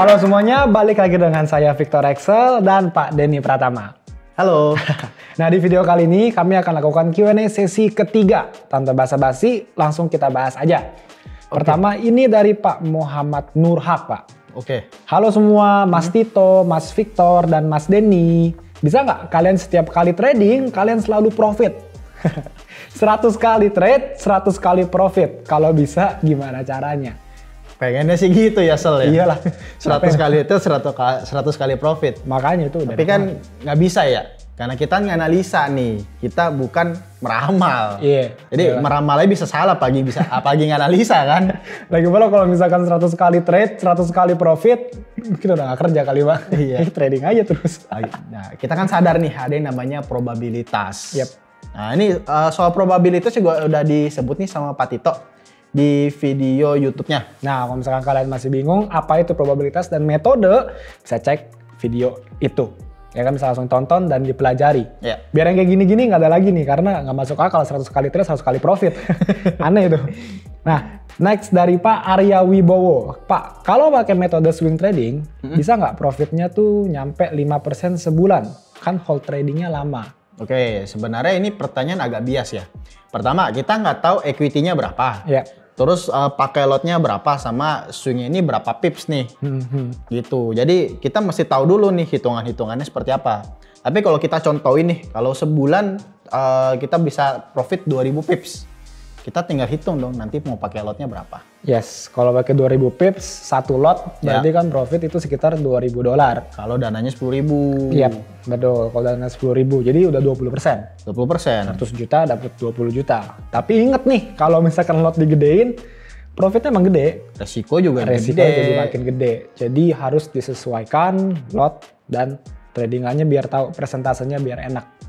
Halo semuanya, balik lagi dengan saya Victor Excel dan Pak Denny Pratama. Halo. Nah di video kali ini kami akan lakukan Q&A sesi ketiga. Tanpa basa-basi, langsung kita bahas aja. Pertama ini dari Pak Muhammad Nurhak Pak. Oke. Halo semua, Mas Tito, Mas Victor, dan Mas Denny. Bisa nggak kalian setiap kali trading, kalian selalu profit? 100 kali trade, 100 kali profit. Kalau bisa, gimana caranya? Pengennya sih gitu ya Sel ya. Iyalah. 100 kali itu 100 kali, 100 kali profit. Makanya itu udah. Tapi kan nggak bisa ya. Karena kita nganalisa nih. Kita bukan meramal. Iya. Jadi meramalnya bisa salah pagi bisa apalagi nganalisa kan. Lagi pula kalau misalkan 100 kali trade, 100 kali profit, kita udah gak kerja kali bang. Iya. Trading aja terus. Nah, kita kan sadar nih ada yang namanya probabilitas. Yep. Nah, ini uh, soal probabilitas juga udah disebut nih sama Pak Tito di video YouTube-nya. Nah, kalau misalkan kalian masih bingung apa itu probabilitas dan metode, bisa cek video itu. Ya kan bisa langsung tonton dan dipelajari. Ya. Biar yang kayak gini-gini nggak ada lagi nih karena nggak masuk akal 100 kali trade 100 kali profit. Aneh itu. Nah, next dari Pak Arya Wibowo. Pak, kalau pakai metode swing trading, bisa nggak profitnya tuh nyampe 5% sebulan? Kan hold tradingnya lama. Oke, sebenarnya ini pertanyaan agak bias ya. Pertama, kita nggak tahu equity-nya berapa. Ya. Terus uh, pakai lotnya berapa sama swingnya ini berapa pips nih. Hmm, hmm. Gitu. Jadi kita mesti tahu dulu nih hitungan-hitungannya seperti apa. Tapi kalau kita contohin nih, kalau sebulan uh, kita bisa profit 2000 pips. Kita tinggal hitung dong nanti mau pakai lotnya berapa. Yes, kalau pakai 2000 pips satu lot Ya. berarti kan profit itu sekitar 2000 dolar. Kalau dananya 10.000. Iya, betul. Kalau dana 10.000 jadi udah 20 persen. 20 persen. 100 juta dapat 20 juta. Tapi inget nih, kalau misalkan lot digedein, profitnya emang gede. Resiko juga Resiko gede. jadi makin gede. Jadi harus disesuaikan lot dan tradingannya biar tahu presentasenya biar enak.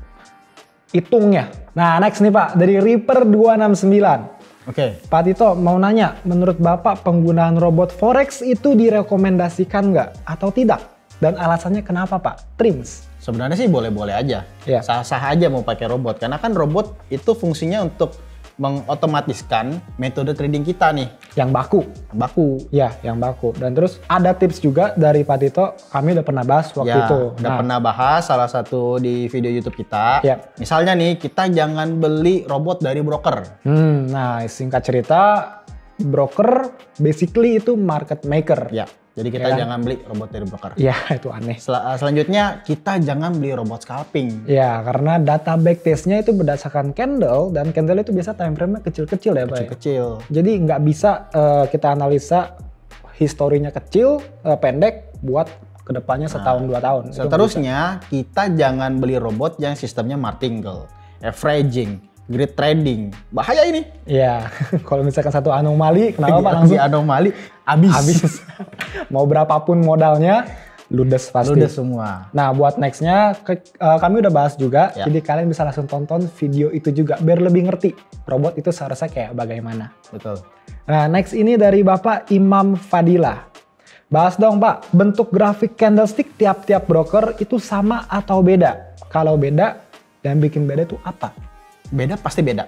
Hitungnya. Nah, next nih Pak, dari Reaper 269. Oke. Pak Tito mau nanya, menurut Bapak penggunaan robot forex itu direkomendasikan nggak atau tidak? Dan alasannya kenapa Pak? Trims. Sebenarnya sih boleh-boleh aja. Iya. Sah-sah aja mau pakai robot karena kan robot itu fungsinya untuk mengotomatiskan metode trading kita nih. Yang baku. Baku. Ya, yang baku. Dan terus ada tips juga dari Pak Tito, kami udah pernah bahas waktu ya, itu. udah Nah, pernah bahas salah satu di video YouTube kita. Iya. Misalnya nih, kita jangan beli robot dari broker. Hmm, nah singkat cerita, broker basically itu market maker. Ya, jadi kita Iya kan? jangan beli robot dari broker. Ya, itu aneh. Sel- uh, selanjutnya, kita jangan beli robot scalping. Ya, karena data backtest-nya itu berdasarkan candle dan candle itu biasa time frame-nya kecil-kecil ya, Pak. ya? Kecil-kecil. Jadi nggak bisa eh, kita analisa historinya kecil, eh, pendek buat ke depannya setahun dua tahun. Seterusnya, kita jangan beli robot yang sistemnya martingale, averaging, grid trading. Bahaya ini. Iya, kalau misalkan satu anomali, kenapa Pak Di langsung anomali, habis. habis. Mau berapapun modalnya, ludes pasti. Ludes semua. Nah, buat nextnya ke- eh, kami udah bahas juga, Ya. jadi kalian bisa langsung tonton video itu juga biar lebih ngerti robot itu seharusnya kayak bagaimana. Betul. Nah, next ini dari Bapak Imam Fadila. Bahas dong Pak, bentuk grafik candlestick tiap-tiap broker itu sama atau beda? Kalau beda, yang bikin beda itu apa? Beda pasti beda.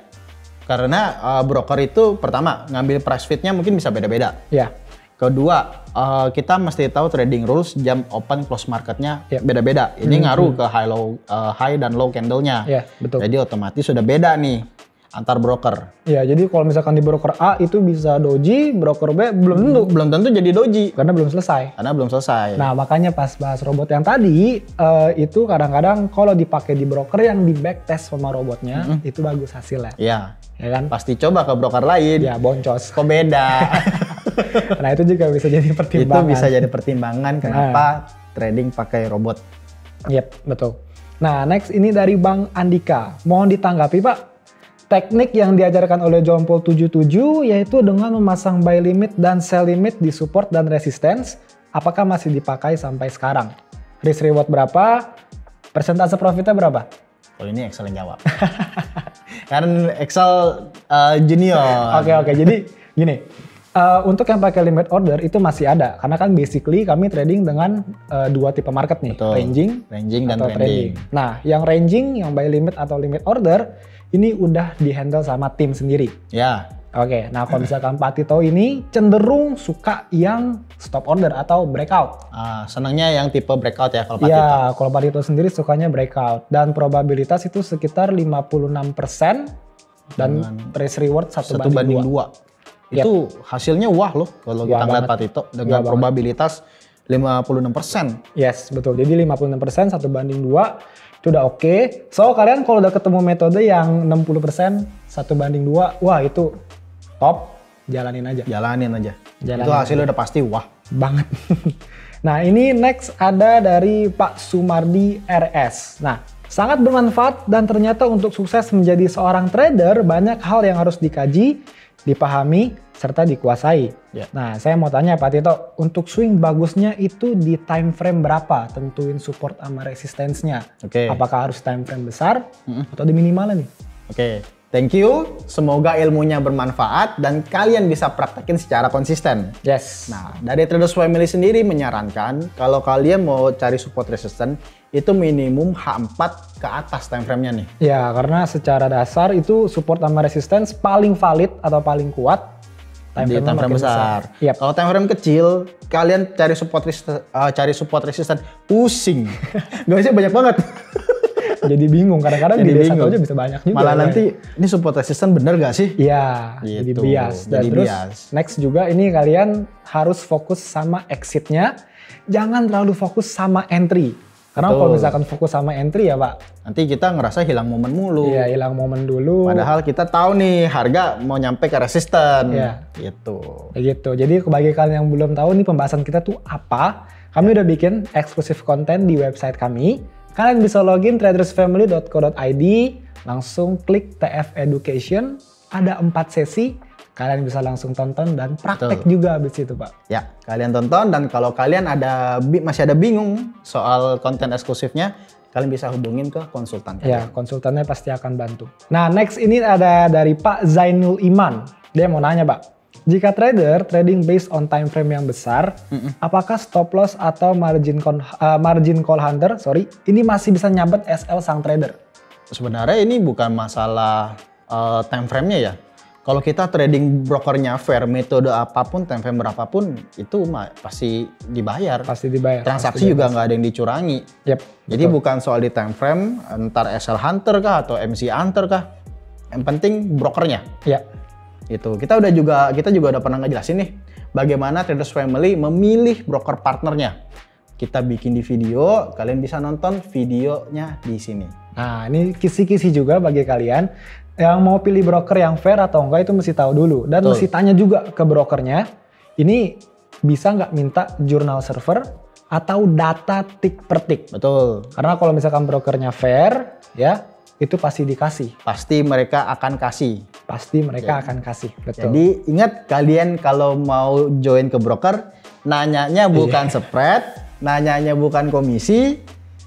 Karena uh, broker itu pertama ngambil price feed-nya mungkin bisa beda-beda. Ya, Kedua, uh, kita mesti tahu trading rules jam open close marketnya Yep. beda-beda. Ini ngaruh ke high low uh, high dan low candle-nya. ya betul. Jadi otomatis sudah beda nih antar broker. Ya, jadi kalau misalkan di broker A itu bisa doji, broker B belum tentu Belum tentu jadi doji karena belum selesai. karena belum selesai. Nah, makanya pas bahas robot yang tadi, eh, itu kadang-kadang kalau dipakai di broker yang di backtest sama robotnya, itu bagus hasilnya. Iya, Ya kan? pasti coba ke broker lain. Ya, boncos. Kok beda? nah, itu juga bisa jadi itu pertimbangan. bisa jadi pertimbangan kenapa trading pakai robot. Yep, betul. Nah, next ini dari Bang Andika. Mohon ditanggapi, Pak. Teknik yang diajarkan oleh John Paul 77 yaitu dengan memasang buy limit dan sell limit di support dan resistance, apakah masih dipakai sampai sekarang? Risk reward berapa? Persentase profitnya berapa? Kalau ini Excel yang jawab. Karena Excel uh, junior. Oke oke, jadi gini. Eh, untuk yang pakai limit order itu masih ada karena kan basically kami trading dengan eh, dua tipe market nih, Betul. ranging Ranging dan atau trending. Nah, yang ranging, yang buy limit atau limit order ini udah dihandle sama tim sendiri. Ya, Oke, nah kalau misalkan Pak Tito ini cenderung suka yang stop order atau breakout. Ah, senangnya yang tipe breakout ya kalau Pak Tito. Ya, kalau Pak Tito sendiri sukanya breakout dan probabilitas itu sekitar 56% dan risk reward satu, Satu banding dua. Itu hasilnya wah loh kalau kita ngeliat banget. Pak Tito dengan Wah probabilitas 56%. Yes, betul. Jadi 56% satu banding dua itu udah oke. So kalian kalau udah ketemu metode yang 60% satu banding dua, wah itu top, jalanin aja. Jalanin aja. Jalanin itu hasilnya udah pasti wah. banget. nah ini next ada dari Pak Sumardi RS. Nah sangat bermanfaat dan ternyata untuk sukses menjadi seorang trader banyak hal yang harus dikaji, dipahami, serta dikuasai. Ya. Nah saya mau tanya Pak Tito, untuk swing bagusnya itu di time frame berapa? Tentuin support sama resistensinya. Oke. Apakah harus time frame besar atau di minimal nih? Oke, thank you. Semoga ilmunya bermanfaat dan kalian bisa praktekin secara konsisten. Yes. Nah, dari Traders Family sendiri menyarankan kalau kalian mau cari support resistance itu minimum H4 ke atas time frame-nya nih. Ya, karena secara dasar itu support sama resistance paling valid atau paling kuat di frame-nya time frame makin besar. Yap. Kalau time frame kecil, kalian cari support eh, cari support resisten pusing. Gak sih banyak banget. jadi bingung kadang-kadang Jadi di desa aja bisa banyak juga. Malah ya. nanti ini support resisten bener gak sih? Iya, jadi Gitu, bias. Dan jadi terus bias. next juga ini kalian harus fokus sama exitnya, jangan terlalu fokus sama entry. Karena Betul. kalau misalkan fokus sama entry ya pak, Nanti kita ngerasa hilang momen mulu. iya hilang momen dulu. Padahal kita tahu nih harga mau nyampe ke resisten. Iya. Gitu. Kayak gitu. Jadi bagi kalian yang belum tahu nih pembahasan kita tuh apa, kami udah bikin eksklusif konten di website kami. Kalian bisa login tradersfamily.co.id, langsung klik TF Education, ada empat sesi, kalian bisa langsung tonton dan praktek juga habis itu Pak. Ya, kalian tonton dan kalau kalian ada masih ada bingung soal konten eksklusifnya, kalian bisa hubungin ke konsultan. Ya, konsultannya pasti akan bantu. Nah, next ini ada dari Pak Zainul Iman. Dia mau nanya, Pak. Jika trader trading based on time frame yang besar, apakah stop loss atau margin con- uh, margin call hunter, sorry, ini masih bisa nyabet SL sang trader? Sebenarnya ini bukan masalah eh, time frame-nya ya. Kalau kita trading brokernya fair, metode apa pun, time frame berapapun, itu mah pasti dibayar. Pasti dibayar. Transaksi juga nggak ada yang dicurangi. Yep. Jadi bukan soal di time frame, entar SL Hunter kah atau MC Hunter kah. Yang penting brokernya. Ya. Itu kita udah juga kita juga udah pernah ngejelasin nih bagaimana Traders Family memilih broker partnernya. Kita bikin di video, kalian bisa nonton videonya di sini. Nah, ini kisi-kisi juga bagi kalian yang mau pilih broker yang fair atau enggak itu mesti tahu dulu dan Betul. mesti tanya juga ke brokernya. Ini bisa nggak minta jurnal server atau data tik per tik? Betul. Karena kalau misalkan brokernya fair, ya itu pasti dikasih. Pasti mereka akan kasih. Pasti mereka akan kasih. Betul. Jadi ingat kalian kalau mau join ke broker, nanyanya bukan spread, nanyanya bukan komisi,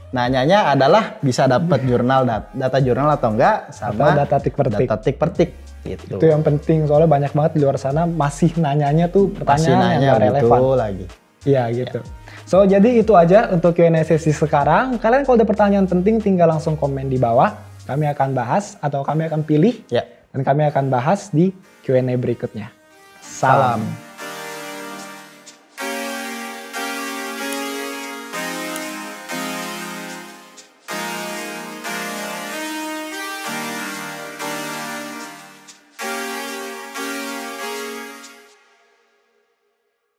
nanyanya adalah bisa dapat jurnal dat- data jurnal atau enggak sama Atau data tik per tik. data tik per tik. Gitu. itu yang penting soalnya banyak banget di luar sana masih nanyanya tuh pertanyaan yang nanya nggak relevan. lagi. Iya gitu. So jadi itu aja untuk Q&A sesi sekarang. Kalian kalau ada pertanyaan penting tinggal langsung komen di bawah. Kami akan bahas atau kami akan pilih Ya. dan kami akan bahas di Q&A berikutnya. Salam.